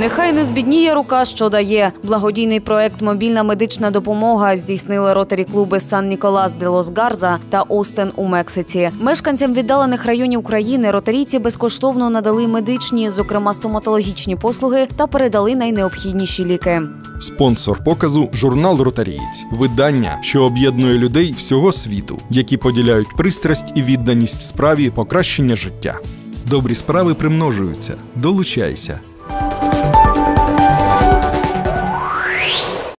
Нехай не збідніє рука, що дає. Благодійний проект Мобільна медична допомога здійснили ротарі клуби Сан Ніколас де Лос Гарза та Остен у Мексиці. Мешканцям віддалених районів країни ротарійці безкоштовно надали медичні, зокрема стоматологічні послуги, та передали найнеобхідніші ліки. Спонсор показу журнал Ротарієць, видання, що об'єднує людей всього світу, які поділяють пристрасть і відданість справі покращення життя. Добрі справи примножуються. Долучайся.